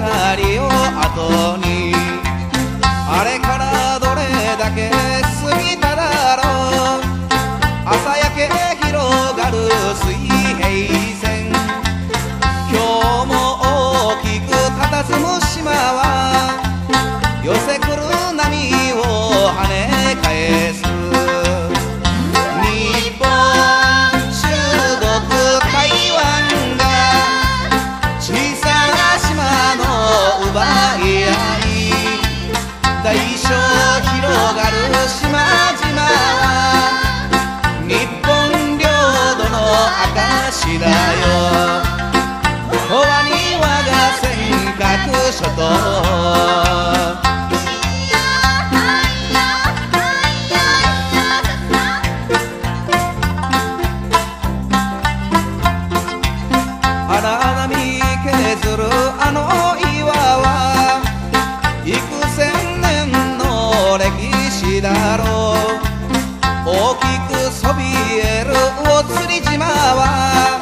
る明かりを後に大小広がる島々。は日本領土の証だよ。永遠に我が尖閣諸島。くそびえる魚釣島は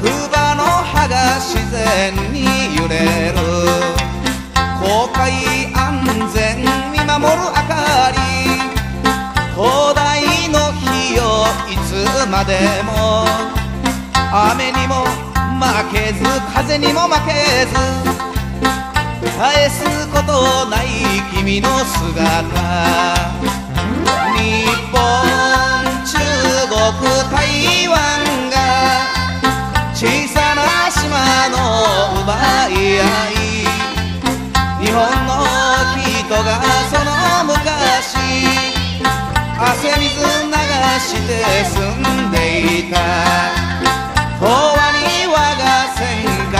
桑の葉が自然に揺れる。公海安全見守る明かり。灯台の火よいつまでも。雨にも負けず風にも負けず。絶えすことない君の姿。日本台湾が小さな島の奪い合い。日本の人がその昔汗水流して住んでいた。永遠に我が尖閣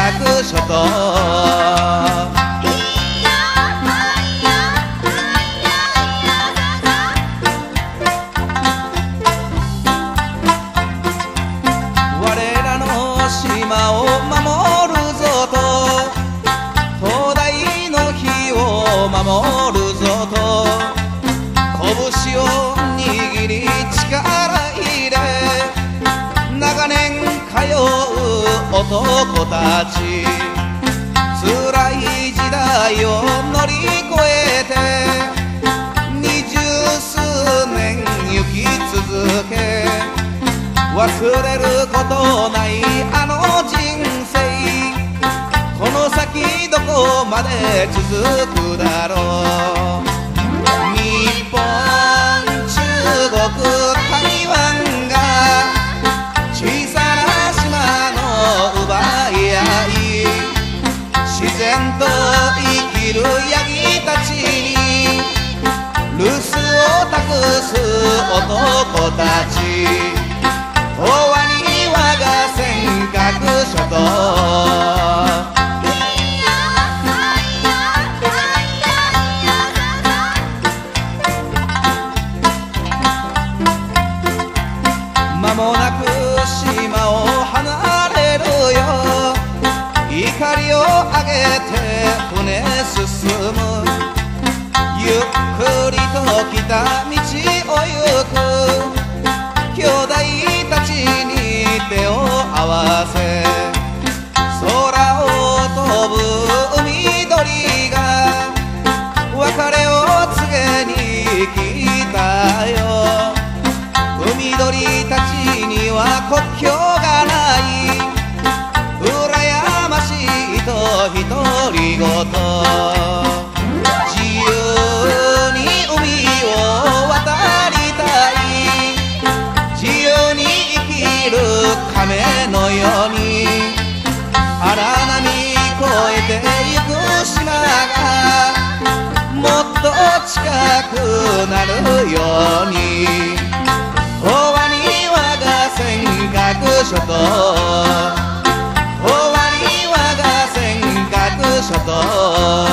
諸島。男たち。辛い時代を乗り越えて二十数年生き続け忘れることないあの人生。この先どこまで続くだろう。と生きるヤギたち。に留守を託す男たち。永遠に我が尖閣諸島間もなく上げて船進む。ゆっくりと来た道を行く。兄弟たちに手を合わせ。ように荒波越えていく島がもっと近くなるように終わり我が尖閣諸島終わり我が尖閣諸島。